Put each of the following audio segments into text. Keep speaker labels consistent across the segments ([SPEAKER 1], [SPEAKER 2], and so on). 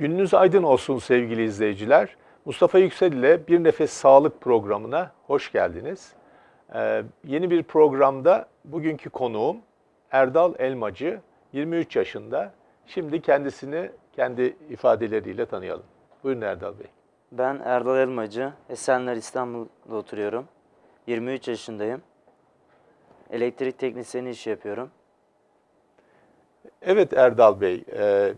[SPEAKER 1] Gününüz aydın olsun sevgili izleyiciler. Mustafa Yüksel ile Bir Nefes Sağlık programına hoş geldiniz. Ee, yeni bir programda bugünkü konuğum Erdal Elmacı, 23 yaşında. Şimdi kendisini kendi ifadeleriyle tanıyalım. Buyurun Erdal Bey.
[SPEAKER 2] Ben Erdal Elmacı, Esenler İstanbul'da oturuyorum. 23 yaşındayım. Elektrik teknisyeni işi yapıyorum.
[SPEAKER 1] Evet Erdal Bey, e,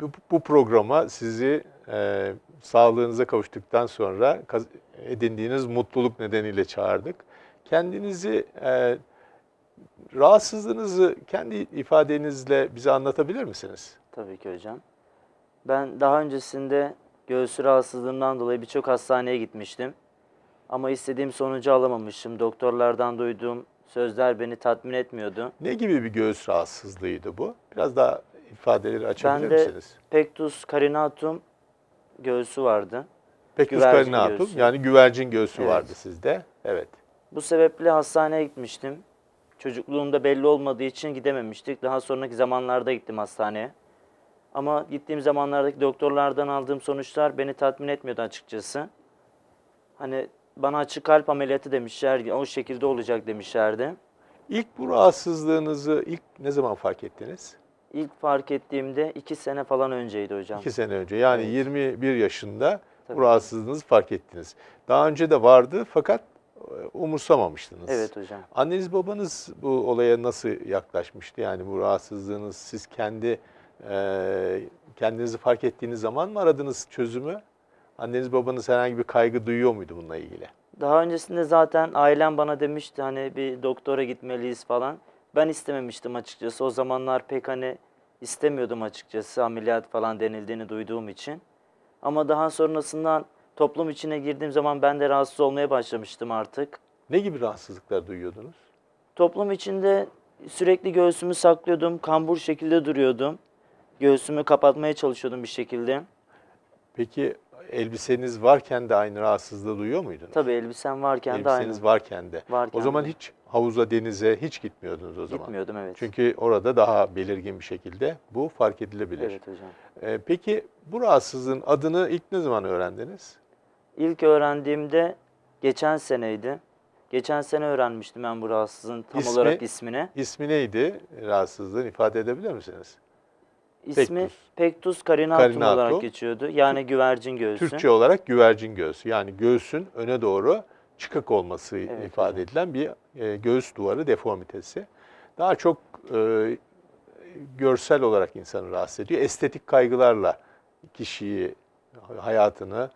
[SPEAKER 1] bu, bu programa sizi e, sağlığınıza kavuştuktan sonra edindiğiniz mutluluk nedeniyle çağırdık. Kendinizi, e, rahatsızlığınızı kendi ifadenizle bize anlatabilir misiniz?
[SPEAKER 2] Tabii ki hocam. Ben daha öncesinde göğüs rahatsızlığımdan dolayı birçok hastaneye gitmiştim. Ama istediğim sonucu alamamıştım. Doktorlardan duyduğum sözler beni tatmin etmiyordu.
[SPEAKER 1] Ne gibi bir göğüs rahatsızlığıydı bu? Biraz daha ifadeleri açabilir
[SPEAKER 2] Bende
[SPEAKER 1] misiniz?
[SPEAKER 2] pectus carinatum göğsü vardı.
[SPEAKER 1] Pectus
[SPEAKER 2] güvercin
[SPEAKER 1] carinatum
[SPEAKER 2] göğsü.
[SPEAKER 1] yani güvercin göğsü
[SPEAKER 2] Evet.
[SPEAKER 1] vardı sizde. Evet.
[SPEAKER 2] Bu sebeple hastaneye gitmiştim. Çocukluğumda belli olmadığı için gidememiştik. Daha sonraki zamanlarda gittim hastaneye. Ama gittiğim zamanlardaki doktorlardan aldığım sonuçlar beni tatmin etmiyordu açıkçası. Hani bana açık kalp ameliyatı demişler, o şekilde olacak demişlerdi.
[SPEAKER 1] İlk bu rahatsızlığınızı ilk ne zaman fark ettiniz?
[SPEAKER 2] İlk fark ettiğimde iki sene falan önceydi hocam.
[SPEAKER 1] İki sene önce yani
[SPEAKER 2] Evet.
[SPEAKER 1] 21 yaşında
[SPEAKER 2] Tabii.
[SPEAKER 1] bu rahatsızlığınızı fark ettiniz. Daha önce de vardı fakat e, umursamamıştınız.
[SPEAKER 2] Evet hocam.
[SPEAKER 1] Anneniz babanız bu olaya nasıl yaklaşmıştı? Yani bu rahatsızlığınız siz kendi e, kendinizi fark ettiğiniz zaman mı aradınız çözümü? Anneniz babanız herhangi bir kaygı duyuyor muydu bununla ilgili?
[SPEAKER 2] Daha öncesinde zaten ailem bana demişti hani bir doktora gitmeliyiz falan. Ben istememiştim açıkçası. O zamanlar pek hani istemiyordum açıkçası ameliyat falan denildiğini duyduğum için. Ama daha sonrasından toplum içine girdiğim zaman ben de rahatsız olmaya başlamıştım artık.
[SPEAKER 1] Ne gibi rahatsızlıklar duyuyordunuz?
[SPEAKER 2] Toplum içinde sürekli göğsümü saklıyordum, kambur şekilde duruyordum. Göğsümü kapatmaya çalışıyordum bir şekilde.
[SPEAKER 1] Peki elbiseniz varken de aynı rahatsızlığı duyuyor muydunuz?
[SPEAKER 2] Tabii elbisem varken de
[SPEAKER 1] Elbiseniz
[SPEAKER 2] aynı.
[SPEAKER 1] varken de.
[SPEAKER 2] Varken
[SPEAKER 1] o zaman
[SPEAKER 2] de.
[SPEAKER 1] hiç havuza, denize hiç gitmiyordunuz o zaman.
[SPEAKER 2] Gitmiyordum evet.
[SPEAKER 1] Çünkü orada daha belirgin bir şekilde bu fark edilebilir.
[SPEAKER 2] Evet hocam.
[SPEAKER 1] Ee, peki bu rahatsızlığın adını ilk ne zaman öğrendiniz?
[SPEAKER 2] İlk öğrendiğimde geçen seneydi. Geçen sene öğrenmiştim ben bu rahatsızlığın tam
[SPEAKER 1] İsmi?
[SPEAKER 2] olarak ismini.
[SPEAKER 1] İsmi neydi rahatsızlığın ifade edebilir misiniz?
[SPEAKER 2] İsmi
[SPEAKER 1] Pectus.
[SPEAKER 2] Pectus carinatum,
[SPEAKER 1] Carinatum.
[SPEAKER 2] olarak geçiyordu. Yani güvercin göğsü.
[SPEAKER 1] Türkçe olarak güvercin göğsü yani göğsün öne doğru çıkık olması
[SPEAKER 2] Evet,
[SPEAKER 1] ifade
[SPEAKER 2] hocam.
[SPEAKER 1] edilen bir e, göğüs duvarı deformitesi. Daha çok e, görsel olarak insanı rahatsız ediyor. Estetik kaygılarla kişiyi, hayatını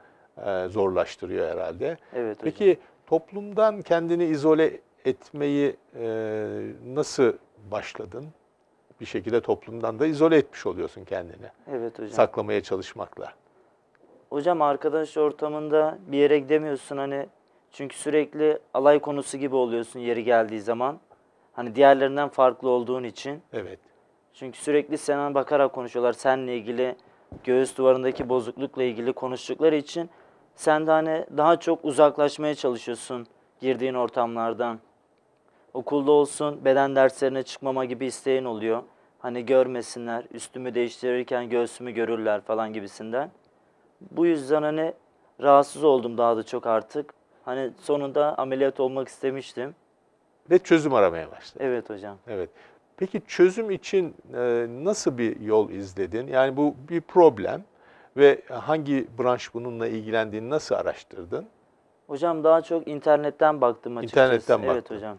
[SPEAKER 1] e, zorlaştırıyor herhalde.
[SPEAKER 2] Evet hocam.
[SPEAKER 1] Peki toplumdan kendini izole etmeyi e, nasıl başladın? Bir şekilde toplumdan da izole etmiş oluyorsun kendini.
[SPEAKER 2] Evet hocam.
[SPEAKER 1] Saklamaya çalışmakla.
[SPEAKER 2] Hocam arkadaş ortamında bir yere gidemiyorsun hani çünkü sürekli alay konusu gibi oluyorsun yeri geldiği zaman. Hani diğerlerinden farklı olduğun için.
[SPEAKER 1] Evet.
[SPEAKER 2] Çünkü sürekli sana bakarak konuşuyorlar. Seninle ilgili göğüs duvarındaki bozuklukla ilgili konuştukları için sen de hani daha çok uzaklaşmaya çalışıyorsun girdiğin ortamlardan. Okulda olsun beden derslerine çıkmama gibi isteğin oluyor. Hani görmesinler, üstümü değiştirirken göğsümü görürler falan gibisinden. Bu yüzden hani rahatsız oldum daha da çok artık. Hani sonunda ameliyat olmak istemiştim.
[SPEAKER 1] Ve çözüm aramaya başladın.
[SPEAKER 2] Evet hocam.
[SPEAKER 1] Evet. Peki çözüm için e, nasıl bir yol izledin? Yani bu bir problem ve hangi branş bununla ilgilendiğini nasıl araştırdın?
[SPEAKER 2] Hocam daha çok internetten baktım açıkçası.
[SPEAKER 1] İnternetten
[SPEAKER 2] Evet
[SPEAKER 1] baktın.
[SPEAKER 2] hocam.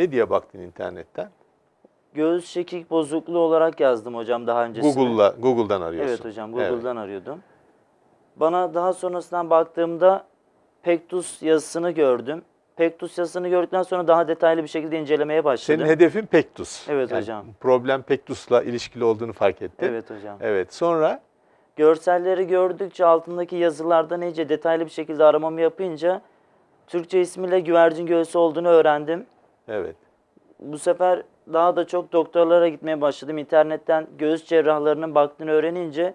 [SPEAKER 1] Ne diye baktın internetten?
[SPEAKER 2] Göğüs şekik bozukluğu olarak yazdım hocam daha öncesinde.
[SPEAKER 1] Google'la Google'dan arıyorsun.
[SPEAKER 2] Evet hocam
[SPEAKER 1] Evet.
[SPEAKER 2] Google'dan arıyordum. Bana daha sonrasından baktığımda Pectus yazısını gördüm. Pectus yazısını gördükten sonra daha detaylı bir şekilde incelemeye başladım.
[SPEAKER 1] Senin hedefin Pektus.
[SPEAKER 2] Evet
[SPEAKER 1] Yani
[SPEAKER 2] hocam.
[SPEAKER 1] Problem Pektus'la ilişkili olduğunu fark ettin.
[SPEAKER 2] Evet hocam.
[SPEAKER 1] Evet. Sonra
[SPEAKER 2] Görselleri gördükçe altındaki yazılardan iyice detaylı bir şekilde aramamı yapınca Türkçe ismiyle güvercin göğsü olduğunu öğrendim.
[SPEAKER 1] Evet.
[SPEAKER 2] Bu sefer daha da çok doktorlara gitmeye başladım. İnternetten göğüs cerrahlarının baktığını öğrenince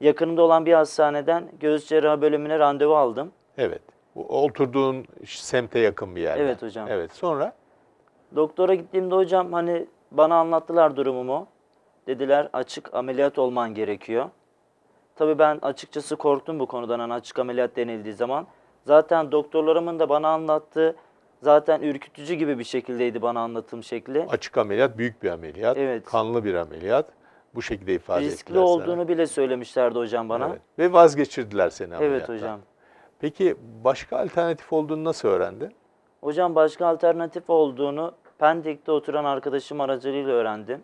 [SPEAKER 2] yakınımda olan bir hastaneden göğüs cerrahı bölümüne randevu aldım.
[SPEAKER 1] Evet. Oturduğun semte yakın bir yerde.
[SPEAKER 2] Evet hocam.
[SPEAKER 1] Evet. Sonra
[SPEAKER 2] Doktora gittiğimde hocam hani bana anlattılar durumumu. Dediler açık ameliyat olman gerekiyor. Tabii ben açıkçası korktum bu konudan hani açık ameliyat denildiği zaman. Zaten doktorlarımın da bana anlattığı zaten ürkütücü gibi bir şekildeydi bana anlatım şekli.
[SPEAKER 1] Açık ameliyat büyük bir ameliyat.
[SPEAKER 2] Evet.
[SPEAKER 1] Kanlı bir ameliyat. Bu şekilde ifade
[SPEAKER 2] Riskli
[SPEAKER 1] ettiler sana.
[SPEAKER 2] olduğunu bile söylemişlerdi hocam bana.
[SPEAKER 1] Evet. Ve vazgeçirdiler seni
[SPEAKER 2] Evet
[SPEAKER 1] ameliyattan.
[SPEAKER 2] hocam.
[SPEAKER 1] Peki başka alternatif olduğunu nasıl öğrendin?
[SPEAKER 2] Hocam başka alternatif olduğunu Pendik'te oturan arkadaşım aracılığıyla öğrendim.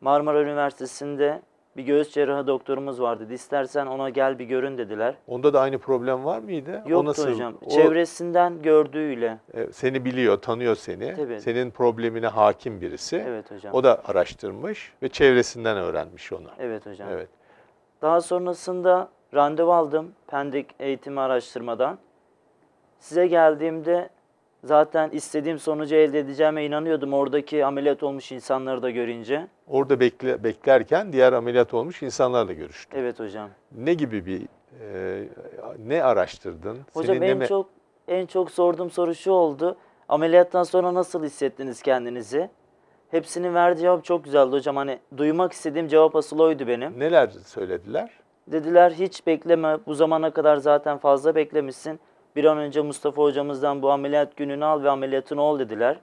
[SPEAKER 2] Marmara Üniversitesi'nde bir göğüs cerrahı doktorumuz vardı. İstersen ona gel bir görün dediler.
[SPEAKER 1] Onda da aynı problem var mıydı? O
[SPEAKER 2] Yoktu
[SPEAKER 1] nasıl?
[SPEAKER 2] hocam.
[SPEAKER 1] O,
[SPEAKER 2] Çevresinden gördüğüyle.
[SPEAKER 1] e, seni biliyor, tanıyor seni.
[SPEAKER 2] Tabii.
[SPEAKER 1] Senin problemine hakim birisi.
[SPEAKER 2] Evet hocam.
[SPEAKER 1] O da araştırmış ve çevresinden öğrenmiş onu.
[SPEAKER 2] Evet hocam.
[SPEAKER 1] Evet.
[SPEAKER 2] Daha sonrasında randevu aldım Pendik Eğitimi Araştırmadan. Size geldiğimde zaten istediğim sonucu elde edeceğime inanıyordum oradaki ameliyat olmuş insanları da görünce.
[SPEAKER 1] Orada bekle, beklerken diğer ameliyat olmuş insanlarla görüştün.
[SPEAKER 2] Evet hocam.
[SPEAKER 1] Ne gibi bir e, ne araştırdın?
[SPEAKER 2] Hocam
[SPEAKER 1] Senin ne
[SPEAKER 2] en
[SPEAKER 1] me-
[SPEAKER 2] çok en çok sorduğum soru şu oldu. Ameliyattan sonra nasıl hissettiniz kendinizi? Hepsinin verdiği cevap çok güzeldi hocam. Hani duymak istediğim cevap asıl oydu benim.
[SPEAKER 1] neler söylediler?
[SPEAKER 2] Dediler hiç bekleme. Bu zamana kadar zaten fazla beklemişsin. Bir an önce Mustafa hocamızdan bu ameliyat gününü al ve ameliyatını ol dediler.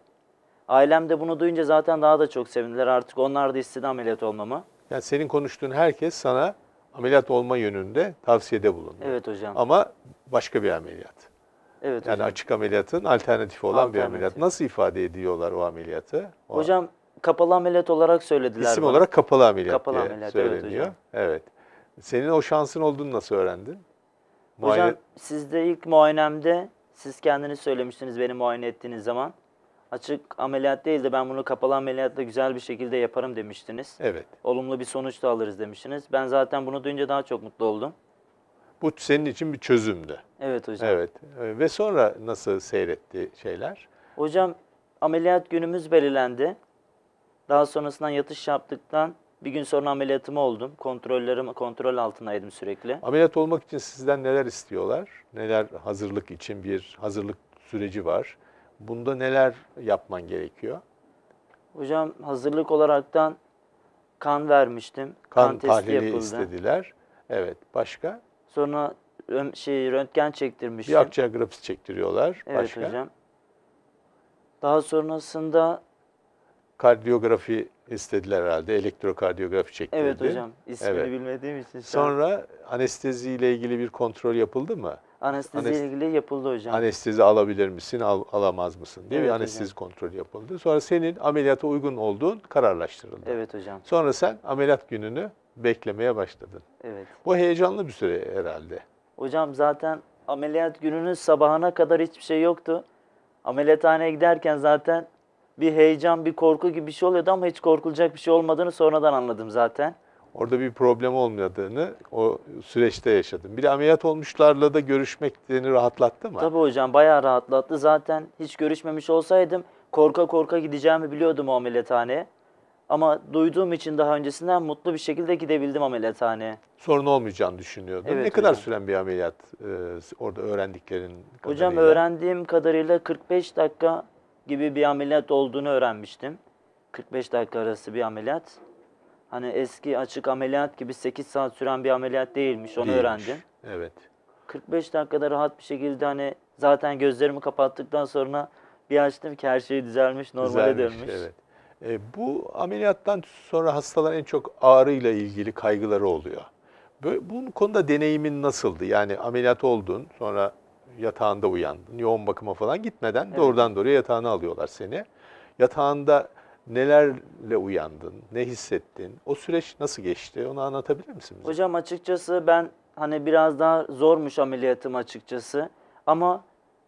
[SPEAKER 2] Ailem de bunu duyunca zaten daha da çok sevindiler. Artık onlar da istedi ameliyat olmamı.
[SPEAKER 1] Yani senin konuştuğun herkes sana ameliyat olma yönünde tavsiyede bulundu.
[SPEAKER 2] Evet hocam.
[SPEAKER 1] Ama başka bir ameliyat.
[SPEAKER 2] Evet
[SPEAKER 1] Yani
[SPEAKER 2] hocam.
[SPEAKER 1] açık ameliyatın alternatifi olan bir
[SPEAKER 2] Alternatif.
[SPEAKER 1] ameliyat. Nasıl ifade ediyorlar o ameliyatı? O
[SPEAKER 2] Hocam kapalı ameliyat olarak söylediler
[SPEAKER 1] isim
[SPEAKER 2] bana.
[SPEAKER 1] olarak kapalı ameliyat
[SPEAKER 2] Kapalı
[SPEAKER 1] diye
[SPEAKER 2] ameliyat, evet
[SPEAKER 1] söyleniyor.
[SPEAKER 2] hocam.
[SPEAKER 1] Evet. Senin o şansın olduğunu nasıl öğrendin?
[SPEAKER 2] Hocam
[SPEAKER 1] Muayene-
[SPEAKER 2] siz de ilk muayenemde siz kendiniz söylemiştiniz beni muayene ettiğiniz zaman. Açık ameliyat değil de ben bunu kapalı ameliyatla güzel bir şekilde yaparım demiştiniz.
[SPEAKER 1] Evet.
[SPEAKER 2] Olumlu bir sonuç da alırız demiştiniz. Ben zaten bunu duyunca daha çok mutlu oldum.
[SPEAKER 1] Bu senin için bir çözümdü.
[SPEAKER 2] Evet hocam.
[SPEAKER 1] Evet. Ve sonra nasıl seyretti şeyler?
[SPEAKER 2] Hocam ameliyat günümüz belirlendi. Daha sonrasından yatış yaptıktan bir gün sonra ameliyatımı oldum. Kontrollerim kontrol altındaydım sürekli.
[SPEAKER 1] Ameliyat olmak için sizden neler istiyorlar? Neler hazırlık için bir hazırlık süreci var? Bunda neler yapman gerekiyor?
[SPEAKER 2] Hocam hazırlık olaraktan kan vermiştim.
[SPEAKER 1] Kan,
[SPEAKER 2] testi
[SPEAKER 1] tahlili
[SPEAKER 2] yapıldı.
[SPEAKER 1] istediler. Evet. Başka?
[SPEAKER 2] Sonra şey röntgen
[SPEAKER 1] Bir
[SPEAKER 2] çektirmiştim.
[SPEAKER 1] akciğer grafisi çektiriyorlar.
[SPEAKER 2] Evet
[SPEAKER 1] Başka?
[SPEAKER 2] hocam. Daha sonrasında
[SPEAKER 1] Kardiyografi istediler herhalde. Elektrokardiyografi çektirdi.
[SPEAKER 2] evet hocam ismini
[SPEAKER 1] Evet.
[SPEAKER 2] bilmediğim için
[SPEAKER 1] Sonra anestezi ile ilgili bir kontrol yapıldı mı?
[SPEAKER 2] anestezi
[SPEAKER 1] anest-
[SPEAKER 2] ilgili yapıldı hocam.
[SPEAKER 1] Anestezi alabilir misin, al- alamaz mısın diye bir
[SPEAKER 2] Evet
[SPEAKER 1] anestezi kontrolü yapıldı. Sonra senin ameliyata uygun olduğun kararlaştırıldı.
[SPEAKER 2] Evet hocam.
[SPEAKER 1] Sonra sen ameliyat gününü beklemeye başladın.
[SPEAKER 2] Evet.
[SPEAKER 1] Bu heyecanlı bir süre herhalde.
[SPEAKER 2] Hocam zaten ameliyat gününün sabahına kadar hiçbir şey yoktu. Ameliyathaneye giderken zaten bir heyecan, bir korku gibi bir şey oluyordu ama hiç korkulacak bir şey olmadığını sonradan anladım zaten.
[SPEAKER 1] Orada bir problem olmadığını o süreçte yaşadın. Bir de ameliyat olmuşlarla da görüşmek seni rahatlattı mı?
[SPEAKER 2] Tabii hocam bayağı rahatlattı. Zaten hiç görüşmemiş olsaydım korka korka gideceğimi biliyordum o ameliyathaneye. Ama duyduğum için daha öncesinden mutlu bir şekilde gidebildim ameliyathaneye.
[SPEAKER 1] Sorun olmayacağını düşünüyordun.
[SPEAKER 2] Evet
[SPEAKER 1] ne kadar
[SPEAKER 2] hocam.
[SPEAKER 1] süren bir ameliyat e, orada öğrendiklerin kadarıyla?
[SPEAKER 2] Hocam öğrendiğim kadarıyla 45 dakika gibi bir ameliyat olduğunu öğrenmiştim. 45 dakika arası bir ameliyat. Hani eski açık ameliyat gibi 8 saat süren bir ameliyat değilmiş onu
[SPEAKER 1] Değilmiş.
[SPEAKER 2] öğrendim.
[SPEAKER 1] Evet.
[SPEAKER 2] 45 dakikada rahat bir şekilde hani zaten gözlerimi kapattıktan sonra bir açtım ki her şey düzelmiş, normale
[SPEAKER 1] Güzelmiş,
[SPEAKER 2] dönmüş.
[SPEAKER 1] Evet. E, bu ameliyattan sonra hastalar en çok ağrıyla ilgili kaygıları oluyor. Böyle, bu konuda deneyimin nasıldı? Yani ameliyat oldun, sonra yatağında uyandın, yoğun bakıma falan gitmeden doğrudan doğruya yatağına alıyorlar seni. Yatağında nelerle uyandın, ne hissettin? O süreç nasıl geçti? Onu anlatabilir misin bize?
[SPEAKER 2] Hocam açıkçası ben hani biraz daha zormuş ameliyatım açıkçası. Ama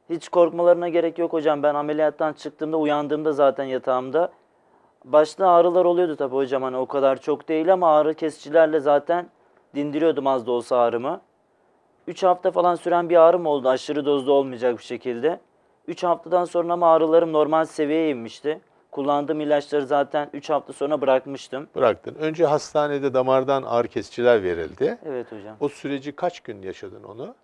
[SPEAKER 2] hiç korkmalarına gerek yok hocam. Ben ameliyattan çıktığımda uyandığımda zaten yatağımda başta ağrılar oluyordu tabii hocam hani o kadar çok değil ama ağrı kesicilerle zaten dindiriyordum az da olsa ağrımı. 3 hafta falan süren bir ağrım oldu aşırı dozda olmayacak bir şekilde. 3 haftadan sonra ama ağrılarım normal seviyeye inmişti. Kullandığım ilaçları zaten 3 hafta sonra bırakmıştım.
[SPEAKER 1] Bıraktın. Önce hastanede damardan ağrı kesiciler verildi.
[SPEAKER 2] Evet hocam.
[SPEAKER 1] O süreci kaç gün yaşadın onu?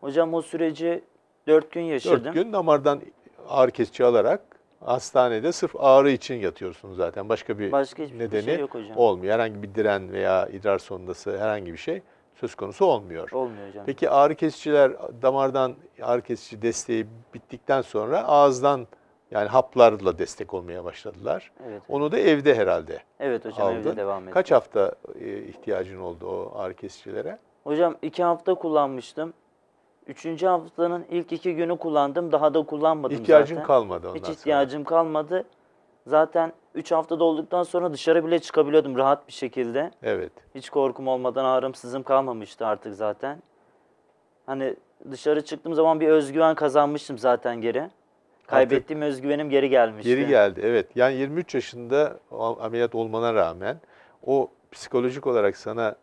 [SPEAKER 2] Hocam o süreci 4 gün yaşadım.
[SPEAKER 1] Dört gün damardan ağrı kesici alarak hastanede sırf ağrı için yatıyorsun zaten. Başka bir
[SPEAKER 2] Başka hiçbir
[SPEAKER 1] nedeni
[SPEAKER 2] şey yok hocam.
[SPEAKER 1] olmuyor. Herhangi bir diren veya idrar sondası herhangi bir şey söz konusu olmuyor.
[SPEAKER 2] Olmuyor hocam.
[SPEAKER 1] Peki ağrı kesiciler damardan ağrı kesici desteği bittikten sonra ağızdan yani haplarla destek olmaya başladılar.
[SPEAKER 2] Evet.
[SPEAKER 1] Onu da evde herhalde
[SPEAKER 2] Evet hocam
[SPEAKER 1] aldın.
[SPEAKER 2] evde devam ettim.
[SPEAKER 1] Kaç hafta e, ihtiyacın oldu o ağrı kesicilere?
[SPEAKER 2] Hocam iki hafta kullanmıştım. Üçüncü haftanın ilk iki günü kullandım. Daha da kullanmadım
[SPEAKER 1] İhtiyacın
[SPEAKER 2] zaten.
[SPEAKER 1] kalmadı ondan
[SPEAKER 2] Hiç
[SPEAKER 1] sonra.
[SPEAKER 2] ihtiyacım kalmadı. Zaten 3 haftada olduktan sonra dışarı bile çıkabiliyordum rahat bir şekilde.
[SPEAKER 1] Evet.
[SPEAKER 2] Hiç korkum olmadan ağrım sızım kalmamıştı artık zaten. Hani dışarı çıktığım zaman bir özgüven kazanmıştım zaten geri. Kaybettiğim özgüvenim geri gelmişti.
[SPEAKER 1] Geri geldi evet. Yani 23 yaşında ameliyat olmana rağmen o psikolojik olarak sana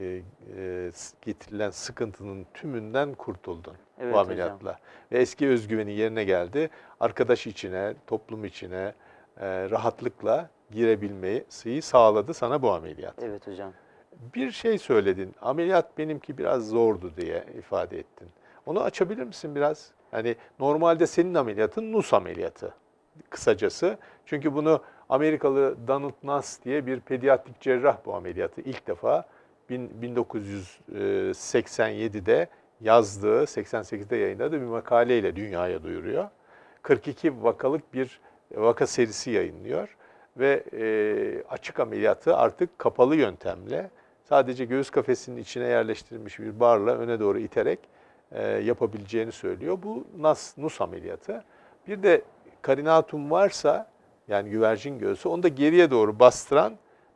[SPEAKER 1] e, e, getirilen sıkıntının tümünden kurtuldun
[SPEAKER 2] Evet
[SPEAKER 1] bu
[SPEAKER 2] hocam.
[SPEAKER 1] ameliyatla. Ve eski özgüveni yerine geldi. Arkadaş içine, toplum içine e, rahatlıkla girebilmeyi sağladı sana bu ameliyat.
[SPEAKER 2] Evet hocam.
[SPEAKER 1] Bir şey söyledin. Ameliyat benimki biraz zordu diye ifade ettin. Onu açabilir misin biraz? Hani normalde senin ameliyatın NUS ameliyatı kısacası. Çünkü bunu Amerikalı Donald Nass diye bir pediatrik cerrah bu ameliyatı ilk defa bin- 1987'de yazdığı, 88'de yayınladığı bir makaleyle dünyaya duyuruyor. 42 vakalık bir vaka serisi yayınlıyor ve e, açık ameliyatı artık kapalı yöntemle sadece göğüs kafesinin içine yerleştirilmiş bir barla öne doğru iterek e, yapabileceğini söylüyor. Bu NAS, NUS ameliyatı. Bir de karinatum varsa yani güvercin göğsü onu da geriye doğru bastıran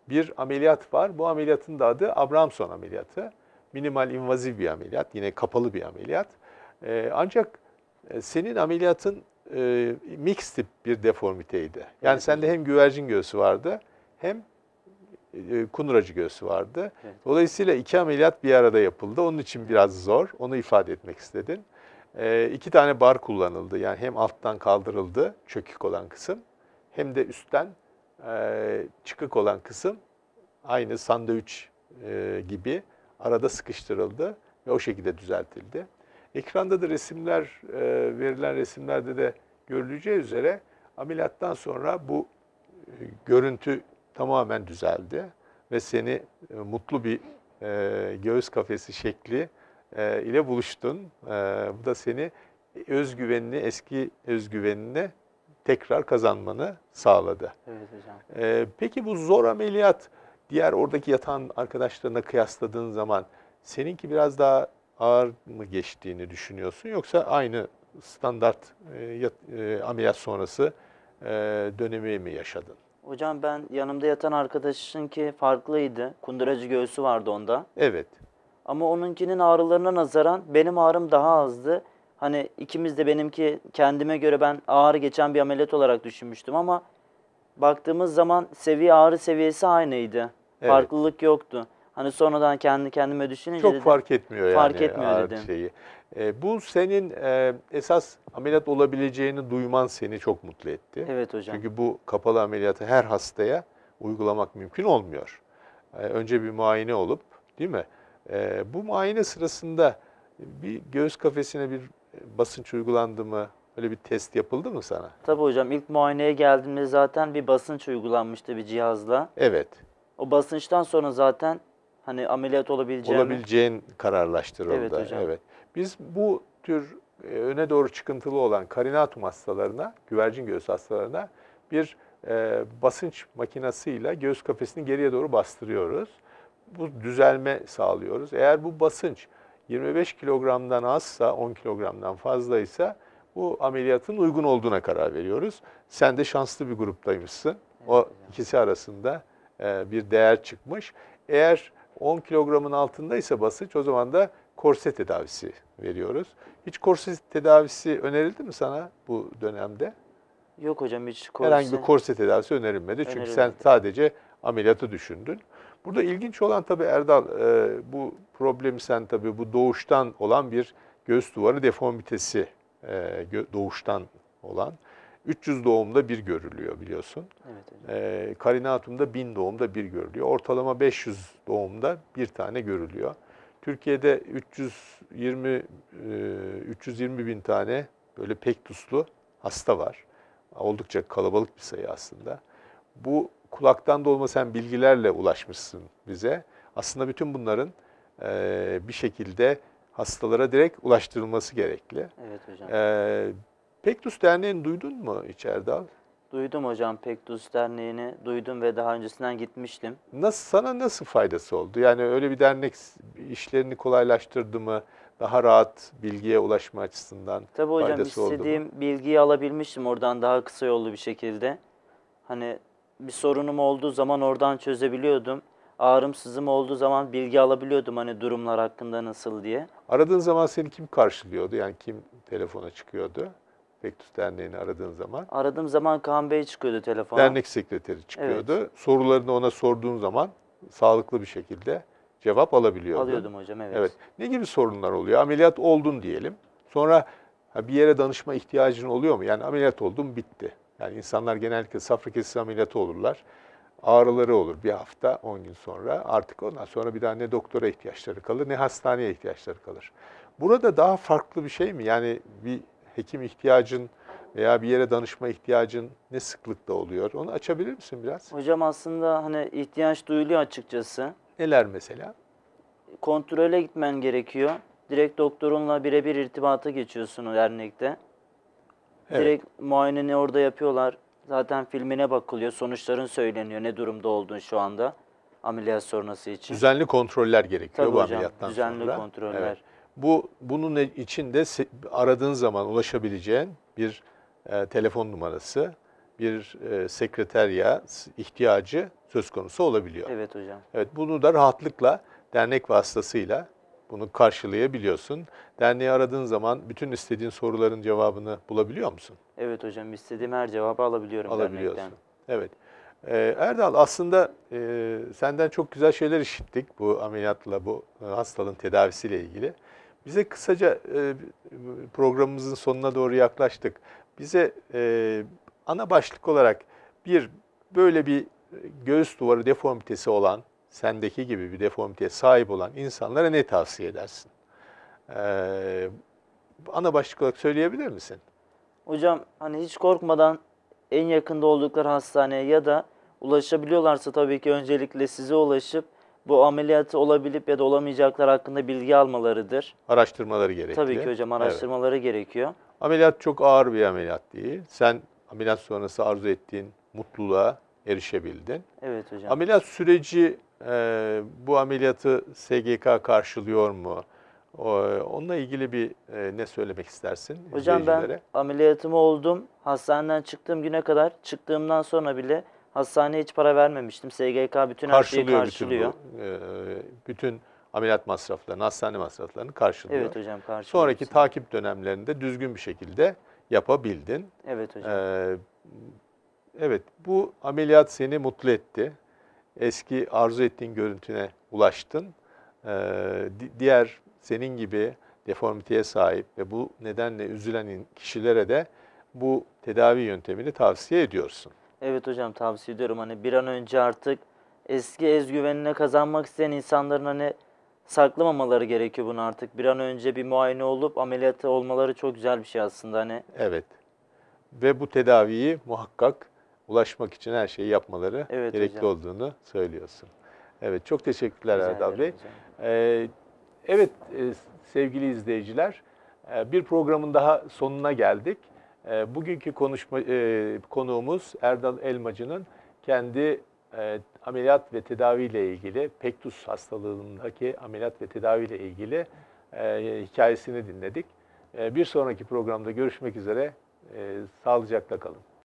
[SPEAKER 1] bir ameliyat var. Bu ameliyatın da adı Abramson ameliyatı. Minimal invaziv bir ameliyat, yine kapalı bir ameliyat. E, ancak e, senin ameliyatın e, mix tip bir deformiteydi. Yani
[SPEAKER 2] Evet,
[SPEAKER 1] sende hem güvercin göğsü vardı hem e, kunuracı göğsü vardı.
[SPEAKER 2] Evet.
[SPEAKER 1] Dolayısıyla iki ameliyat bir arada yapıldı. Onun için biraz zor. Onu ifade etmek istedin. E, iki tane bar kullanıldı. Yani hem alttan kaldırıldı çökük olan kısım hem de üstten e, çıkık olan kısım aynı sandviç e, gibi arada sıkıştırıldı ve o şekilde düzeltildi. Ekranda da resimler, e, verilen resimlerde de görüleceği üzere ameliyattan sonra bu e, görüntü tamamen düzeldi ve seni e, mutlu bir e, göğüs kafesi şekli e, ile buluştun. E, bu da seni özgüvenini, eski özgüvenini tekrar kazanmanı sağladı.
[SPEAKER 2] Evet hocam.
[SPEAKER 1] Ee, peki bu zor ameliyat diğer oradaki yatan arkadaşlarına kıyasladığın zaman seninki biraz daha ağır mı geçtiğini düşünüyorsun yoksa aynı standart e, yat- e, ameliyat sonrası e, dönemi mi yaşadın?
[SPEAKER 2] Hocam ben yanımda yatan arkadaşınki farklıydı. Kunduracı göğsü vardı onda.
[SPEAKER 1] Evet.
[SPEAKER 2] Ama onunkinin ağrılarına nazaran benim ağrım daha azdı. Hani ikimiz de benimki kendime göre ben ağır geçen bir ameliyat olarak düşünmüştüm ama baktığımız zaman seviye ağrı seviyesi aynıydı.
[SPEAKER 1] Evet.
[SPEAKER 2] Farklılık yoktu. Hani sonradan kendi kendime düşününce
[SPEAKER 1] Çok
[SPEAKER 2] dedim,
[SPEAKER 1] fark etmiyor yani
[SPEAKER 2] Fark etmiyor dedim.
[SPEAKER 1] şeyi. E, bu senin e, esas ameliyat olabileceğini duyman seni çok mutlu etti.
[SPEAKER 2] Evet hocam.
[SPEAKER 1] Çünkü bu kapalı ameliyatı her hastaya uygulamak mümkün olmuyor. Ee, önce bir muayene olup, değil mi? Ee, bu muayene sırasında bir göğüs kafesine bir basınç uygulandı mı? Öyle bir test yapıldı mı sana?
[SPEAKER 2] Tabii hocam ilk muayeneye geldiğimde zaten bir basınç uygulanmıştı bir cihazla.
[SPEAKER 1] Evet.
[SPEAKER 2] O basınçtan sonra zaten hani ameliyat olabileceğimi
[SPEAKER 1] Olabileceğin kararlaştırıldı.
[SPEAKER 2] Evet hocam.
[SPEAKER 1] Evet. Biz bu tür e, öne doğru çıkıntılı olan karinatum hastalarına, güvercin göğüs hastalarına bir e, basınç makinasıyla göğüs kafesini geriye doğru bastırıyoruz. Bu düzelme sağlıyoruz. Eğer bu basınç 25 kilogramdan azsa, 10 kilogramdan fazlaysa bu ameliyatın uygun olduğuna karar veriyoruz. Sen de şanslı bir gruptaymışsın. O
[SPEAKER 2] hocam.
[SPEAKER 1] ikisi arasında e, bir değer çıkmış. Eğer 10 kilogramın altındaysa basınç o zaman da korse tedavisi veriyoruz. Hiç korse tedavisi önerildi mi sana bu dönemde?
[SPEAKER 2] Yok hocam hiç
[SPEAKER 1] Herhangi bir
[SPEAKER 2] korse-
[SPEAKER 1] korse tedavisi önerilmedi. Çünkü sen
[SPEAKER 2] Önerilmedi.
[SPEAKER 1] sadece ameliyatı düşündün. Burada ilginç olan tabii Erdal, e, bu problemi sen tabii bu doğuştan olan bir göğüs duvarı deformitesi e, doğuştan olan. 300 doğumda bir görülüyor biliyorsun.
[SPEAKER 2] Evet hocam.
[SPEAKER 1] E, karinatumda 1000 doğumda bir görülüyor. Ortalama 500 doğumda bir tane görülüyor. Türkiye'de 320 e, 320 bin tane böyle pektuslu hasta var. Oldukça kalabalık bir sayı aslında. Bu kulaktan dolma sen bilgilerle ulaşmışsın bize. Aslında bütün bunların e, bir şekilde hastalara direkt ulaştırılması gerekli.
[SPEAKER 2] Evet hocam.
[SPEAKER 1] E, Pektus Derneği'ni duydun mu hiç Erdal?
[SPEAKER 2] Duydum hocam Pektus Derneği'ni duydum ve daha öncesinden gitmiştim.
[SPEAKER 1] Nasıl sana nasıl faydası oldu? Yani öyle bir dernek işlerini kolaylaştırdı mı? Daha rahat bilgiye ulaşma açısından
[SPEAKER 2] Tabii hocam
[SPEAKER 1] faydası oldu mu?
[SPEAKER 2] istediğim bilgiyi alabilmiştim oradan daha kısa yollu bir şekilde. Hani bir sorunum olduğu zaman oradan çözebiliyordum. Ağrım sızım olduğu zaman bilgi alabiliyordum hani durumlar hakkında nasıl diye.
[SPEAKER 1] Aradığın zaman seni kim karşılıyordu? Yani kim telefona çıkıyordu? Pektus Derneği'ni aradığın zaman.
[SPEAKER 2] Aradığım zaman Kaan Bey çıkıyordu telefona.
[SPEAKER 1] Dernek sekreteri çıkıyordu. Sorularını ona sorduğun zaman sağlıklı bir şekilde cevap alabiliyordun.
[SPEAKER 2] Alıyordum hocam evet.
[SPEAKER 1] Evet. Ne gibi sorunlar oluyor? Ameliyat oldun diyelim. Sonra bir yere danışma ihtiyacın oluyor mu? Yani ameliyat oldum bitti. Yani insanlar genellikle safra kesesi ameliyatı olurlar. Ağrıları olur bir hafta, 10 gün sonra. Artık ondan sonra bir daha ne doktora ihtiyaçları kalır ne hastaneye ihtiyaçları kalır. Burada daha farklı bir şey mi? Yani bir hekim ihtiyacın veya bir yere danışma ihtiyacın ne sıklıkta oluyor? Onu açabilir misin biraz?
[SPEAKER 2] Hocam aslında hani ihtiyaç duyuluyor açıkçası.
[SPEAKER 1] Neler mesela?
[SPEAKER 2] Kontrole gitmen gerekiyor. Direkt doktorunla birebir irtibata geçiyorsun dernekte.
[SPEAKER 1] Evet.
[SPEAKER 2] Direkt muayeneni orada yapıyorlar. Zaten filmine bakılıyor. Sonuçların söyleniyor. Ne durumda olduğun şu anda ameliyat sonrası için.
[SPEAKER 1] Düzenli kontroller gerekiyor
[SPEAKER 2] Tabii
[SPEAKER 1] bu
[SPEAKER 2] hocam,
[SPEAKER 1] ameliyattan
[SPEAKER 2] düzenli
[SPEAKER 1] sonra.
[SPEAKER 2] kontroller.
[SPEAKER 1] Bu bunun için de aradığın zaman ulaşabileceğin bir e, telefon numarası, bir e, sekreterya ihtiyacı söz konusu olabiliyor. Evet.
[SPEAKER 2] Evet hocam.
[SPEAKER 1] bunu da rahatlıkla dernek vasıtasıyla bunu karşılayabiliyorsun. Derneği aradığın zaman bütün istediğin soruların cevabını bulabiliyor musun?
[SPEAKER 2] Evet hocam istediğim her cevabı alabiliyorum
[SPEAKER 1] alabiliyorsun.
[SPEAKER 2] dernekten.
[SPEAKER 1] Evet. Ee, Erdal aslında e, senden çok güzel şeyler işittik bu ameliyatla bu e, hastalığın tedavisiyle ilgili. Bize kısaca e, programımızın sonuna doğru yaklaştık. Bize e, ana başlık olarak bir böyle bir göğüs duvarı deformitesi olan, sendeki gibi bir deformiteye sahip olan insanlara ne tavsiye edersin? Ee, ana başlık olarak söyleyebilir misin?
[SPEAKER 2] Hocam hani hiç korkmadan en yakında oldukları hastaneye ya da ulaşabiliyorlarsa tabii ki öncelikle size ulaşıp bu ameliyatı olabilip ya da olamayacaklar hakkında bilgi almalarıdır.
[SPEAKER 1] Araştırmaları gerekli.
[SPEAKER 2] Tabii ki hocam
[SPEAKER 1] Evet.
[SPEAKER 2] araştırmaları gerekiyor.
[SPEAKER 1] Ameliyat çok ağır bir ameliyat değil. Sen ameliyat sonrası arzu ettiğin mutluluğa erişebildin.
[SPEAKER 2] Evet hocam.
[SPEAKER 1] Ameliyat süreci e, bu ameliyatı SGK karşılıyor mu? O, onunla ilgili bir e, ne söylemek istersin
[SPEAKER 2] Hocam ben ameliyatımı oldum. Hastaneden çıktığım güne kadar çıktığımdan sonra bile hastaneye hiç para vermemiştim. SGK bütün her şeyi
[SPEAKER 1] karşılıyor bütün bu, e, bütün ameliyat masraflarını, hastane masraflarını karşılıyor.
[SPEAKER 2] Evet hocam karşılıyor.
[SPEAKER 1] Sonraki
[SPEAKER 2] hepsini.
[SPEAKER 1] takip dönemlerinde düzgün bir şekilde yapabildin.
[SPEAKER 2] Evet hocam.
[SPEAKER 1] Ee, evet, bu ameliyat seni mutlu etti. Eski arzu ettiğin görüntüne ulaştın. Ee, di- diğer senin gibi deformiteye sahip ve bu nedenle üzülen kişilere de bu tedavi yöntemini tavsiye ediyorsun.
[SPEAKER 2] Evet hocam tavsiye ediyorum hani bir an önce artık eski özgüvenine kazanmak isteyen insanların hani saklamamaları gerekiyor bunu artık. Bir an önce bir muayene olup ameliyatı olmaları çok güzel bir şey aslında hani.
[SPEAKER 1] Evet. Ve bu tedaviyi muhakkak ulaşmak için her şeyi yapmaları
[SPEAKER 2] Evet
[SPEAKER 1] gerekli
[SPEAKER 2] hocam.
[SPEAKER 1] olduğunu söylüyorsun. Evet, çok teşekkürler
[SPEAKER 2] Rica
[SPEAKER 1] Erdal
[SPEAKER 2] ederim
[SPEAKER 1] Bey.
[SPEAKER 2] hocam.
[SPEAKER 1] Ee, evet e, sevgili izleyiciler, e, bir programın daha sonuna geldik. E, bugünkü konuşma e, konuğumuz Erdal Elmacı'nın kendi e, ameliyat ve tedaviyle ilgili, Pektus hastalığındaki ameliyat ve tedaviyle ilgili e, hikayesini dinledik. E, bir sonraki programda görüşmek üzere. E, sağlıcakla kalın.